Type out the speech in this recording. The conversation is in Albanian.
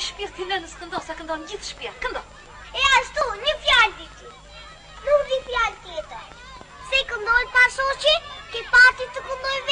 Ai shpirt i nenës sa a këndon gjithë shpirt, këndon. E ashtu, një fjallë di ti. Nuk di fjallë tjetër. Se këndojnë pa shoqe, ke pati të këndojnë